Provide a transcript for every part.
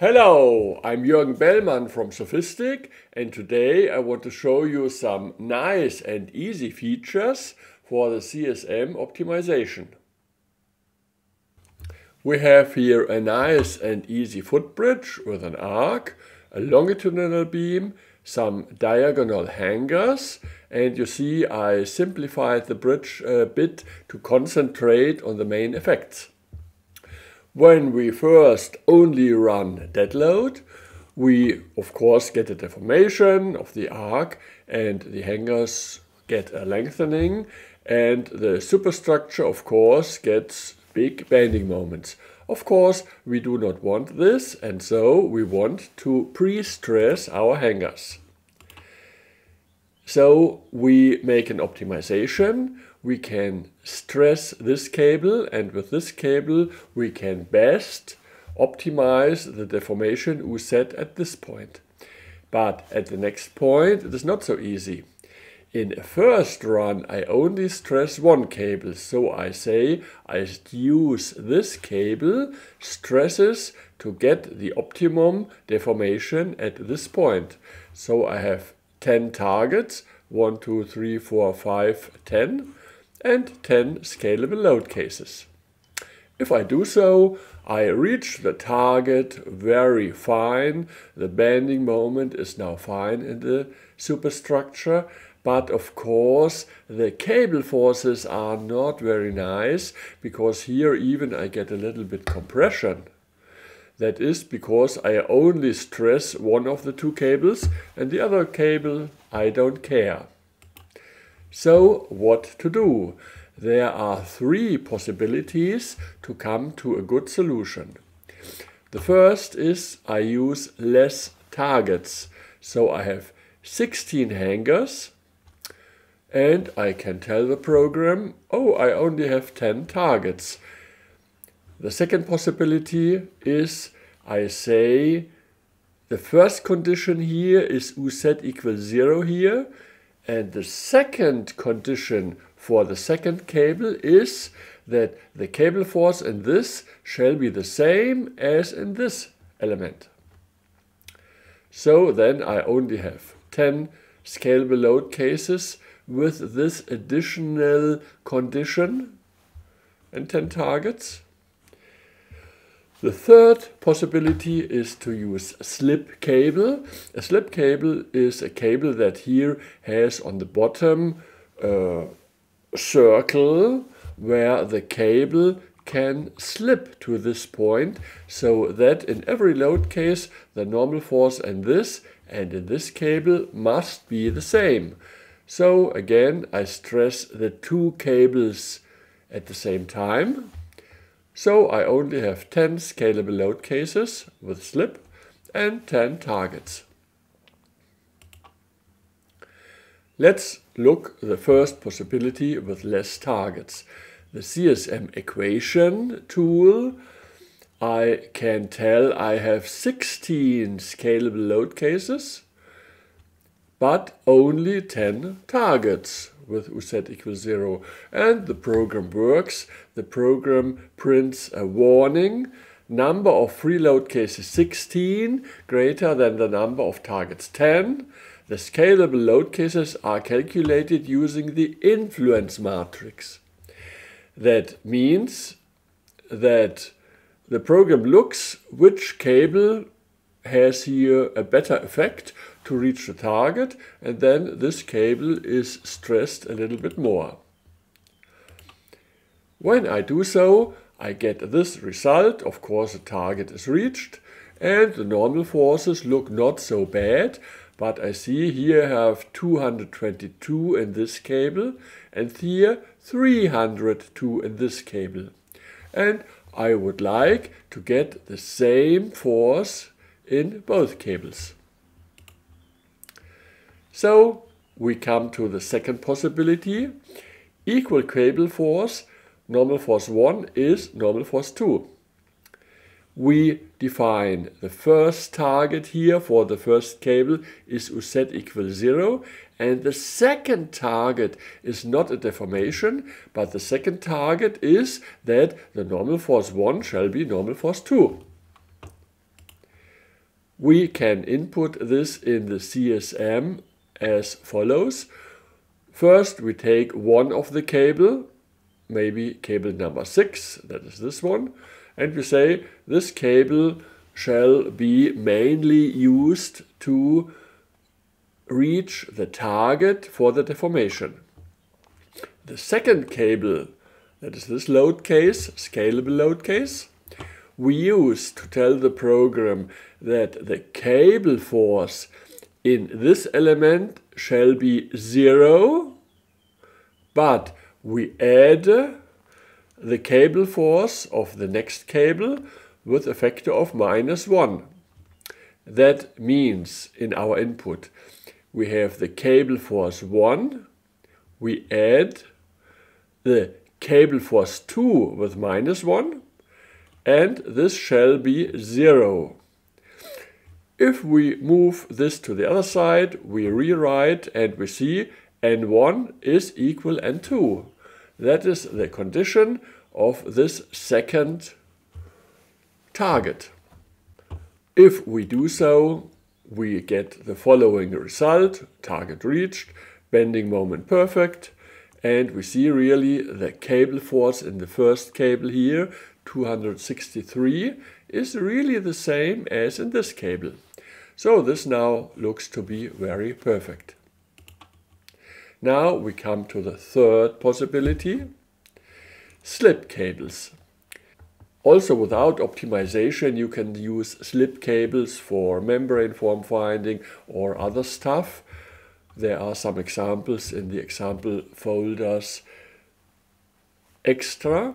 Hello, I'm Jürgen Bellmann from SOFiSTiK and today I want to show you some nice and easy features for the CSM optimization. We have here a nice and easy footbridge with an arc, a longitudinal beam, some diagonal hangers and you see I simplified the bridge a bit to concentrate on the main effects. When we first only run dead load, we of course get a deformation of the arc and the hangers get a lengthening and the superstructure of course gets big bending moments. Of course we do not want this and so we want to pre-stress our hangers. So we make an optimization we can stress this cable and with this cable we can best optimize the deformation uz at this point. But at the next point it is not so easy. In a first run I only stress one cable, so I say I use this cable stresses to get the optimum deformation at this point. So I have 10 targets, 1, 2, 3, 4, 5, 10 and 10 scalable load cases. If I do so, I reach the target very fine. The bending moment is now fine in the superstructure. But of course, the cable forces are not very nice because here even I get a little bit compression. That is because I only stress one of the two cables and the other cable I don't care. So what to do? There are three possibilities to come to a good solution. The first is I use less targets. So I have 16 hangers and I can tell the program, oh, I only have 10 targets. The second possibility is I say the first condition here is uz equals 0 here and the second condition for the second cable is that the cable force in this shall be the same as in this element. So then I only have 10 scalable load cases with this additional condition and 10 targets. The third possibility is to use slip cable. A slip cable is a cable that here has on the bottom a circle where the cable can slip to this point so that in every load case the normal force in this and in this cable must be the same. So again I stress the two cables at the same time so I only have 10 scalable load cases with slip and 10 targets. Let's look the first possibility with less targets. The CSM equation tool, I can tell I have 16 scalable load cases, but only 10 targets with uz equals 0. And the program works. The program prints a warning. Number of free load cases 16, greater than the number of targets 10. The scalable load cases are calculated using the influence matrix. That means that the program looks which cable has here a better effect to reach the target and then this cable is stressed a little bit more. When I do so, I get this result. Of course, the target is reached and the normal forces look not so bad, but I see here I have 222 in this cable and here 302 in this cable. And I would like to get the same force in both cables. So we come to the second possibility. Equal cable force, normal force 1 is normal force 2. We define the first target here for the first cable is uz equals 0 and the second target is not a deformation but the second target is that the normal force 1 shall be normal force 2. We can input this in the CSM as follows. First, we take one of the cable, maybe cable number 6, that is this one, and we say this cable shall be mainly used to reach the target for the deformation. The second cable, that is this load case, scalable load case, we use to tell the program that the cable force in this element shall be zero, but we add the cable force of the next cable with a factor of minus 1. That means in our input we have the cable force 1, we add the cable force 2 with minus 1, and this shall be 0. If we move this to the other side, we rewrite and we see n1 is equal n2. That is the condition of this second target. If we do so, we get the following result, target reached, bending moment perfect, and we see really the cable force in the first cable here, 263, is really the same as in this cable. So this now looks to be very perfect. Now we come to the third possibility, slip cables. Also without optimization you can use slip cables for membrane form finding or other stuff. There are some examples in the example folders extra.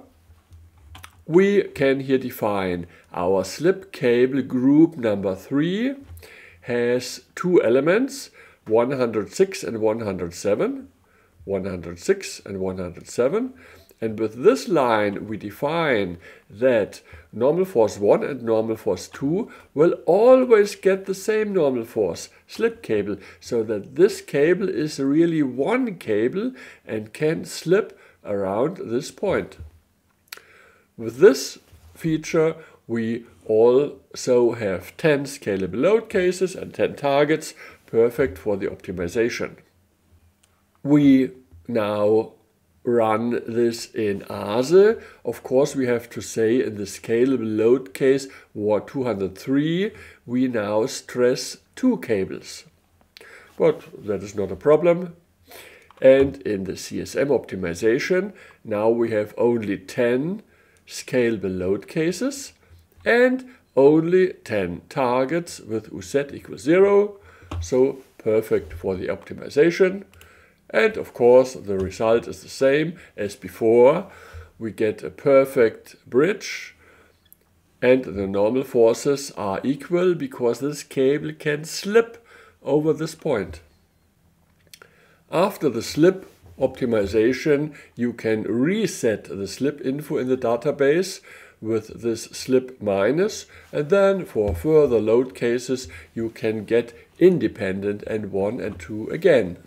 We can here define our slip cable group number 3 has two elements, 106 and 107, 106 and 107. And with this line, we define that normal force 1 and normal force 2 will always get the same normal force, slip cable, so that this cable is really one cable and can slip around this point. With this feature, we also have 10 scalable load cases and 10 targets, perfect for the optimization. We now run this in ASE. Of course, we have to say in the scalable load case WAR 203, we now stress two cables. But that is not a problem. And in the CSM optimization, now we have only 10 scalable load cases and only 10 targets with UZ equals 0, so perfect for the optimization. And of course, the result is the same as before. We get a perfect bridge and the normal forces are equal because this cable can slip over this point. After the slip optimization, you can reset the slip info in the database with this slip minus and then for further load cases you can get independent and 1 and 2 again.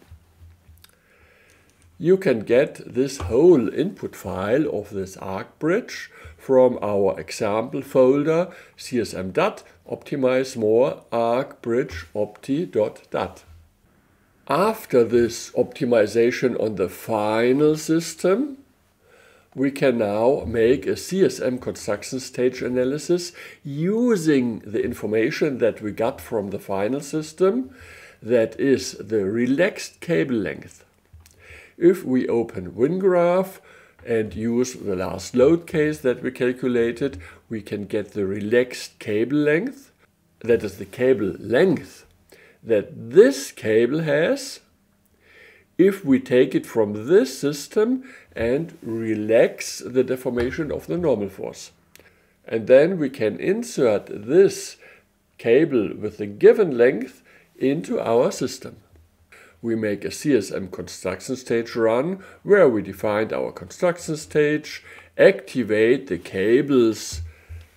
You can get this whole input file of this arc bridge from our example folder csm.dat optimize more arc bridge opti.dat. After this optimization on the final system, we can now make a CSM construction stage analysis using the information that we got from the final system, that is the relaxed cable length. If we open WinGRAF and use the last load case that we calculated, we can get the relaxed cable length, that is the cable length that this cable has if we take it from this system and relax the deformation of the normal force. And then we can insert this cable with the given length into our system. We make a CSM construction stage run where we define our construction stage, activate the cables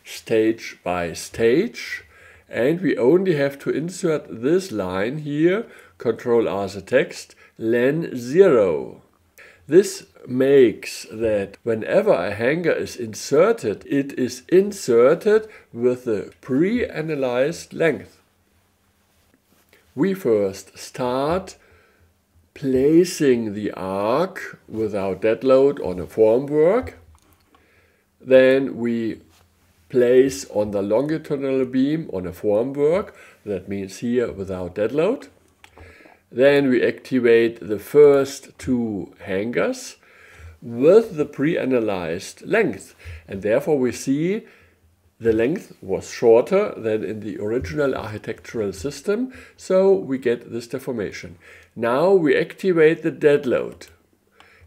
stage by stage, and we only have to insert this line here, Control R the text, len 0. This makes that whenever a hanger is inserted, it is inserted with the pre-analyzed length. we first start placing the arc without dead load on a formwork. Then we place on the longitudinal beam on a formwork, that means here without dead load. Then we activate the first two hangers with the pre-analyzed length. And therefore we see the length was shorter than in the original architectural system, so we get this deformation. Now we activate the dead load.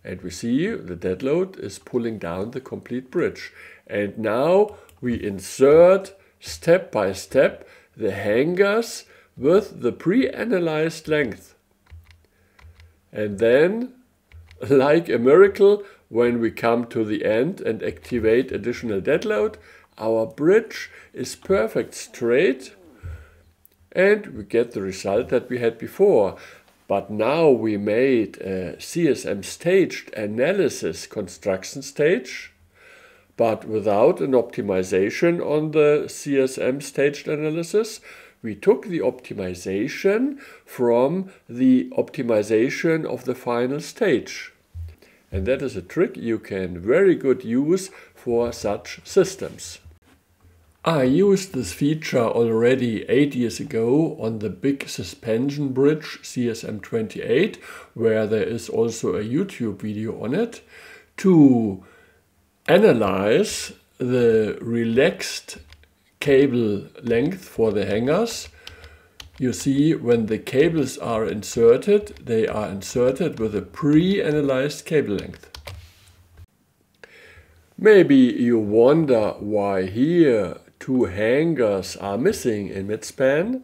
And we see the dead load is pulling down the complete bridge. And now we insert step by step the hangers with the pre-analyzed length. And then, like a miracle, when we come to the end and activate additional dead load, our bridge is perfect straight and we get the result that we had before. But now we made a CSM staged analysis construction stage, but without an optimization on the CSM staged analysis. We took the optimization from the optimization of the final stage. And that is a trick you can very good use for such systems. I used this feature already 8 years ago on the big suspension bridge CSM28 where there is also a YouTube video on it to analyze the relaxed cable length for the hangers. You see when the cables are inserted they are inserted with a pre-analyzed cable length. Maybe you wonder why here two hangers are missing in midspan,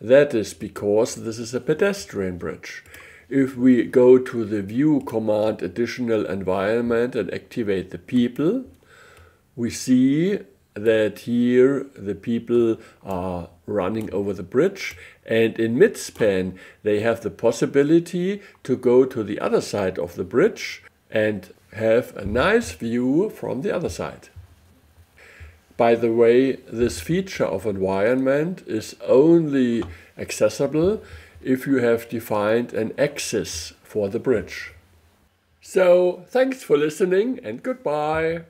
that is because this is a pedestrian bridge. If we go to the view command additional environment and activate the people, we see that here the people are running over the bridge and in midspan they have the possibility to go to the other side of the bridge and have a nice view from the other side. By the way, this feature of environment is only accessible if you have defined an axis for the bridge. So, thanks for listening and goodbye.